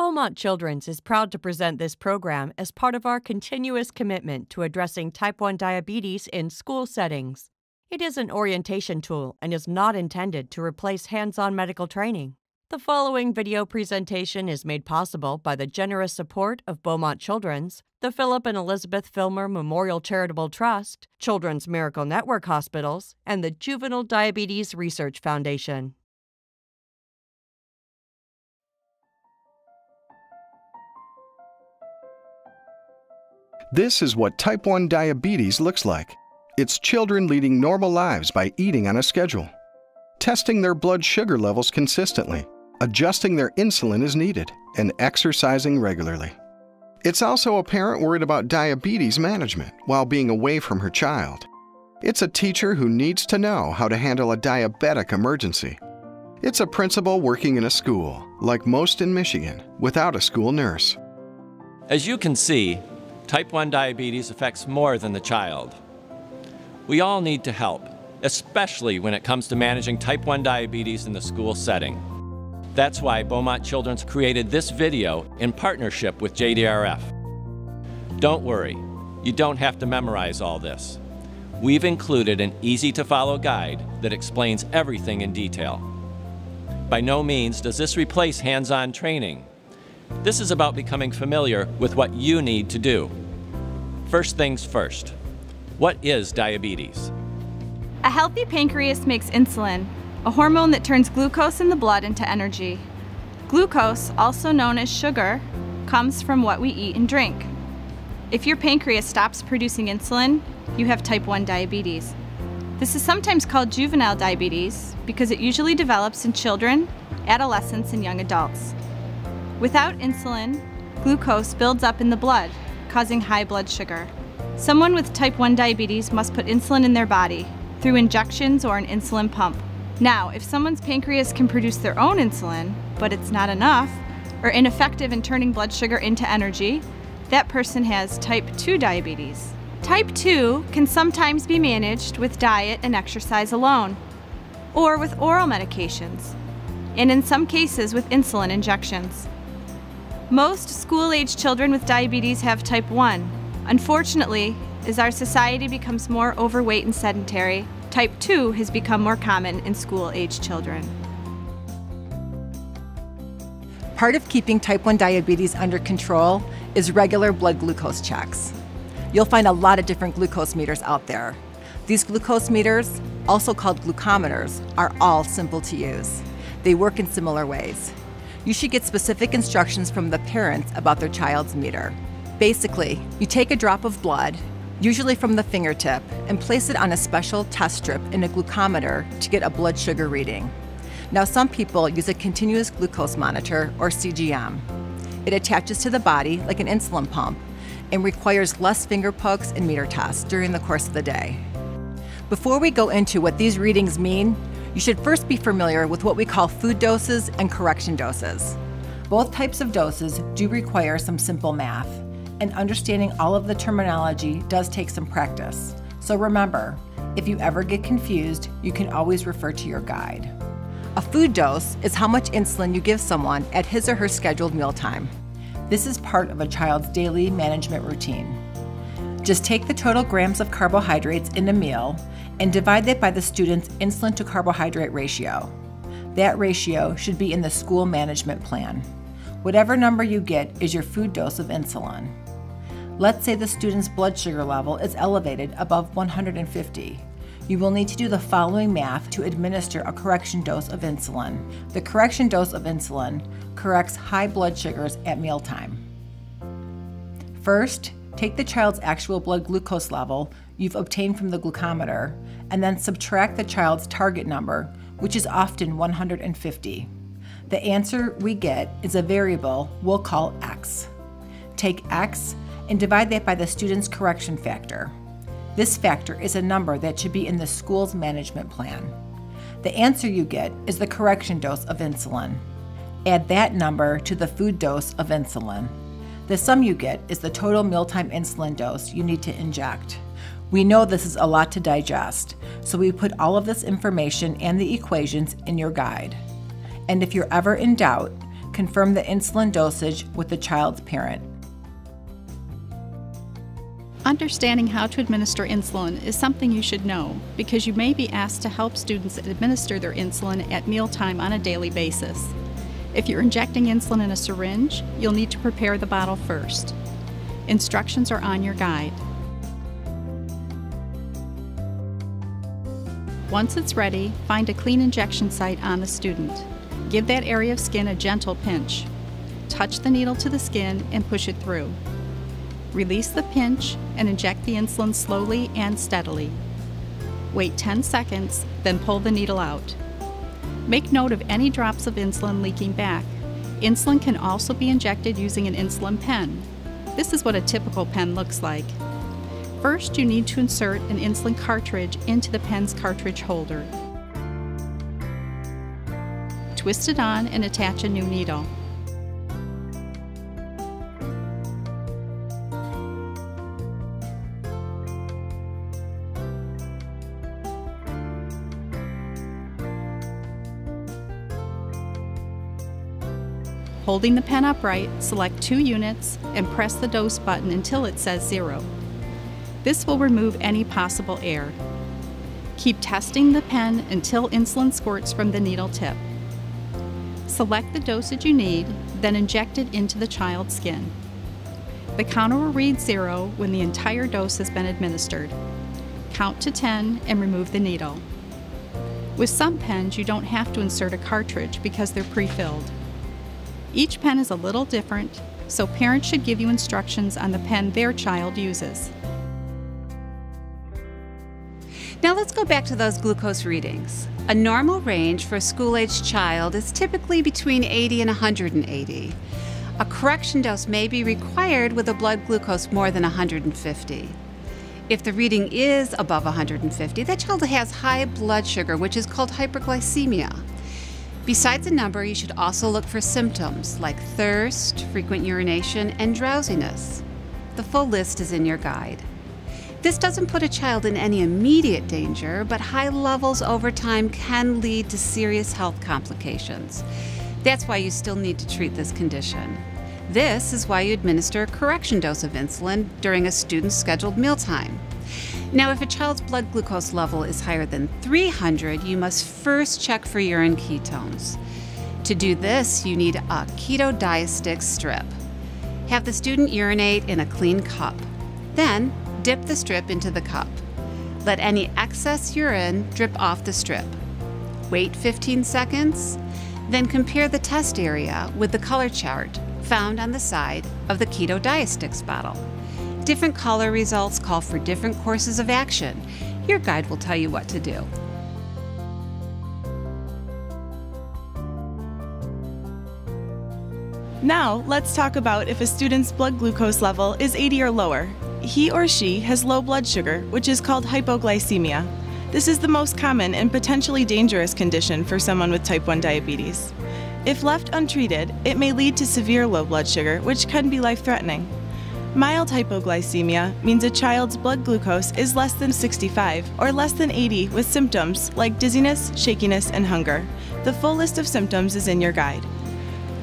Beaumont Children's is proud to present this program as part of our continuous commitment to addressing type 1 diabetes in school settings. It is an orientation tool and is not intended to replace hands on medical training. The following video presentation is made possible by the generous support of Beaumont Children's, the Phillip and Elizabeth Filmer Memorial Charitable Trust, Children's Miracle Network Hospitals, and the Juvenile Diabetes Research Foundation. This is what type 1 diabetes looks like. It's children leading normal lives by eating on a schedule, testing their blood sugar levels consistently, adjusting their insulin as needed, and exercising regularly. It's also a parent worried about diabetes management while being away from her child. It's a teacher who needs to know how to handle a diabetic emergency. It's a principal working in a school, like most in Michigan, without a school nurse. As you can see, type 1 diabetes affects more than the child. We all need to help, especially when it comes to managing type 1 diabetes in the school setting. That's why Beaumont Children's created this video in partnership with JDRF. Don't worry, you don't have to memorize all this. We've included an easy to follow guide that explains everything in detail. By no means does this replace hands on training. This is about becoming familiar with what you need to do. First things first, what is diabetes? A healthy pancreas makes insulin, a hormone that turns glucose in the blood into energy. Glucose, also known as sugar, comes from what we eat and drink. If your pancreas stops producing insulin, you have type 1 diabetes. This is sometimes called juvenile diabetes because it usually develops in children, adolescents, and young adults. Without insulin, glucose builds up in the blood, causing high blood sugar. Someone with type 1 diabetes must put insulin in their body through injections or an insulin pump. Now, if someone's pancreas can produce their own insulin, but it's not enough, or ineffective in turning blood sugar into energy, that person has type 2 diabetes. Type 2 can sometimes be managed with diet and exercise alone, or with oral medications, and in some cases with insulin injections. Most school-age children with diabetes have type 1. Unfortunately, as our society becomes more overweight and sedentary, type 2 has become more common in school-age children. Part of keeping type 1 diabetes under control is regular blood glucose checks. You'll find a lot of different glucose meters out there. These glucose meters, also called glucometers, are all simple to use. They work in similar ways you should get specific instructions from the parents about their child's meter. Basically, you take a drop of blood, usually from the fingertip, and place it on a special test strip in a glucometer to get a blood sugar reading. Now, some people use a continuous glucose monitor, or CGM. It attaches to the body like an insulin pump and requires less finger pokes and meter tests during the course of the day. Before we go into what these readings mean, you should first be familiar with what we call food doses and correction doses. Both types of doses do require some simple math, and understanding all of the terminology does take some practice. So remember, if you ever get confused, you can always refer to your guide. A food dose is how much insulin you give someone at his or her scheduled mealtime. This is part of a child's daily management routine. Just take the total grams of carbohydrates in a meal and divide that by the student's insulin to carbohydrate ratio. That ratio should be in the school management plan. Whatever number you get is your food dose of insulin. Let's say the student's blood sugar level is elevated above 150. You will need to do the following math to administer a correction dose of insulin. The correction dose of insulin corrects high blood sugars at mealtime. First, take the child's actual blood glucose level you've obtained from the glucometer and then subtract the child's target number, which is often 150. The answer we get is a variable we'll call x. Take x and divide that by the student's correction factor. This factor is a number that should be in the school's management plan. The answer you get is the correction dose of insulin. Add that number to the food dose of insulin. The sum you get is the total mealtime insulin dose you need to inject. We know this is a lot to digest, so we put all of this information and the equations in your guide. And if you're ever in doubt, confirm the insulin dosage with the child's parent. Understanding how to administer insulin is something you should know because you may be asked to help students administer their insulin at mealtime on a daily basis. If you're injecting insulin in a syringe, you'll need to prepare the bottle first. Instructions are on your guide. Once it's ready, find a clean injection site on the student. Give that area of skin a gentle pinch. Touch the needle to the skin and push it through. Release the pinch and inject the insulin slowly and steadily. Wait 10 seconds, then pull the needle out. Make note of any drops of insulin leaking back. Insulin can also be injected using an insulin pen. This is what a typical pen looks like. First, you need to insert an insulin cartridge into the pen's cartridge holder. Twist it on and attach a new needle. Holding the pen upright, select two units and press the dose button until it says zero. This will remove any possible air. Keep testing the pen until insulin squirts from the needle tip. Select the dosage you need, then inject it into the child's skin. The counter will read zero when the entire dose has been administered. Count to 10 and remove the needle. With some pens, you don't have to insert a cartridge because they're pre-filled. Each pen is a little different, so parents should give you instructions on the pen their child uses. Now let's go back to those glucose readings. A normal range for a school-aged child is typically between 80 and 180. A correction dose may be required with a blood glucose more than 150. If the reading is above 150, that child has high blood sugar, which is called hyperglycemia. Besides a number, you should also look for symptoms like thirst, frequent urination, and drowsiness. The full list is in your guide. This doesn't put a child in any immediate danger, but high levels over time can lead to serious health complications. That's why you still need to treat this condition. This is why you administer a correction dose of insulin during a student's scheduled mealtime. Now, if a child's blood glucose level is higher than 300, you must first check for urine ketones. To do this, you need a ketodiastix strip. Have the student urinate in a clean cup. Then, dip the strip into the cup. Let any excess urine drip off the strip. Wait 15 seconds, then compare the test area with the color chart found on the side of the ketodiastix bottle. Different color results call for different courses of action. Your guide will tell you what to do. Now, let's talk about if a student's blood glucose level is 80 or lower. He or she has low blood sugar, which is called hypoglycemia. This is the most common and potentially dangerous condition for someone with type 1 diabetes. If left untreated, it may lead to severe low blood sugar, which can be life threatening. Mild hypoglycemia means a child's blood glucose is less than 65 or less than 80 with symptoms like dizziness, shakiness, and hunger. The full list of symptoms is in your guide.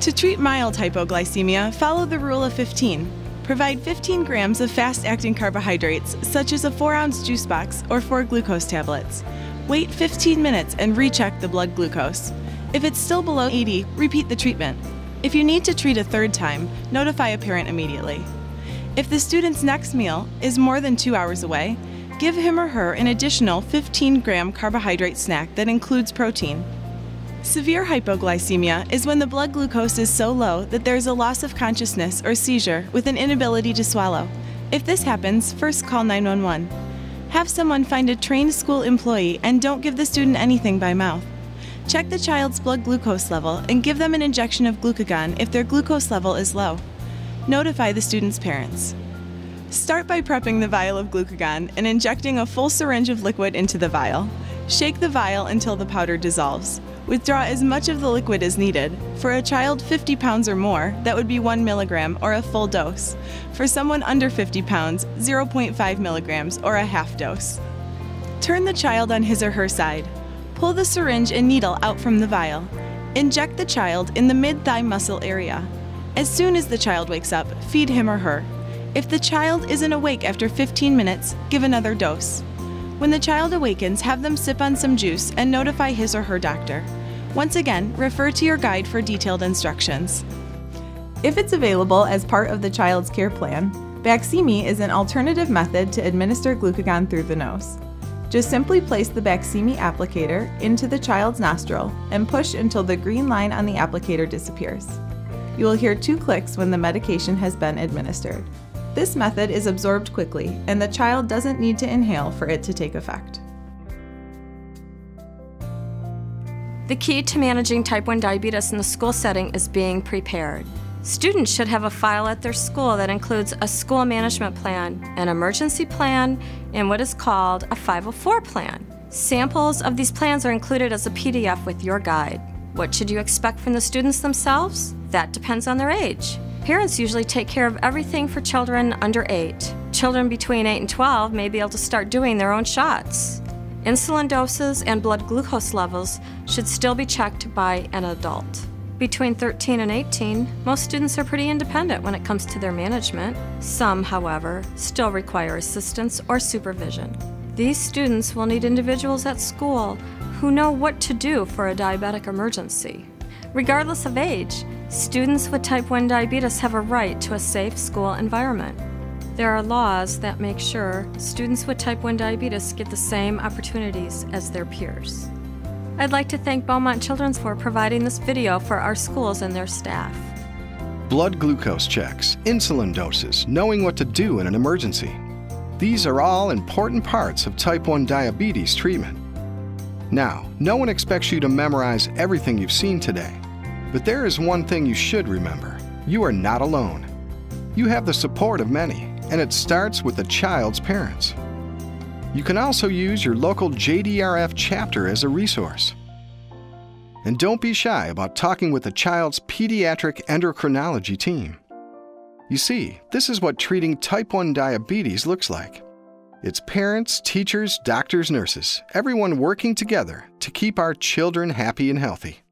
To treat mild hypoglycemia, follow the rule of 15. Provide 15 grams of fast acting carbohydrates, such as a 4 ounce juice box or 4 glucose tablets. Wait 15 minutes and recheck the blood glucose. If it's still below 80, repeat the treatment. If you need to treat a third time, notify a parent immediately. If the student's next meal is more than two hours away, give him or her an additional 15 gram carbohydrate snack that includes protein. Severe hypoglycemia is when the blood glucose is so low that there is a loss of consciousness or seizure with an inability to swallow. If this happens, first call 911. Have someone find a trained school employee and don't give the student anything by mouth. Check the child's blood glucose level and give them an injection of glucagon if their glucose level is low. Notify the student's parents. Start by prepping the vial of glucagon and injecting a full syringe of liquid into the vial. Shake the vial until the powder dissolves. Withdraw as much of the liquid as needed. For a child 50 pounds or more, that would be 1 milligram or a full dose. For someone under 50 pounds, 0.5 milligrams or a half dose. Turn the child on his or her side. Pull the syringe and needle out from the vial. Inject the child in the mid thigh muscle area. As soon as the child wakes up, feed him or her. If the child isn't awake after 15 minutes, give another dose. When the child awakens, have them sip on some juice and notify his or her doctor. Once again, refer to your guide for detailed instructions. If it's available as part of the child's care plan, Baqsimi is an alternative method to administer glucagon through the nose. Just simply place the Baqsimi applicator into the child's nostril and push until the green line on the applicator disappears. You will hear two clicks when the medication has been administered. This method is absorbed quickly, and the child doesn't need to inhale for it to take effect. The key to managing type 1 diabetes in the school setting is being prepared. Students should have a file at their school that includes a school management plan, an emergency plan, and what is called a 504 plan. Samples of these plans are included as a PDF with your guide. What should you expect from the students themselves? That depends on their age. Parents usually take care of everything for children under 8. Children between 8 and 12 may be able to start doing their own shots. Insulin doses and blood glucose levels should still be checked by an adult. Between 13 and 18, most students are pretty independent when it comes to their management. Some, however, still require assistance or supervision. These students will need individuals at school who know what to do for a diabetic emergency. Regardless of age, students with type 1 diabetes have a right to a safe school environment. There are laws that make sure students with type 1 diabetes get the same opportunities as their peers. I'd like to thank Beaumont Children's for providing this video for our schools and their staff. Blood glucose checks, insulin doses, knowing what to do in an emergency. These are all important parts of type 1 diabetes treatment. Now, no one expects you to memorize everything you've seen today. But there is one thing you should remember. You are not alone. You have the support of many, and it starts with the child's parents. You can also use your local JDRF chapter as a resource. And don't be shy about talking with the child's pediatric endocrinology team. You see, this is what treating type 1 diabetes looks like. It's parents, teachers, doctors, nurses, everyone working together to keep our children happy and healthy.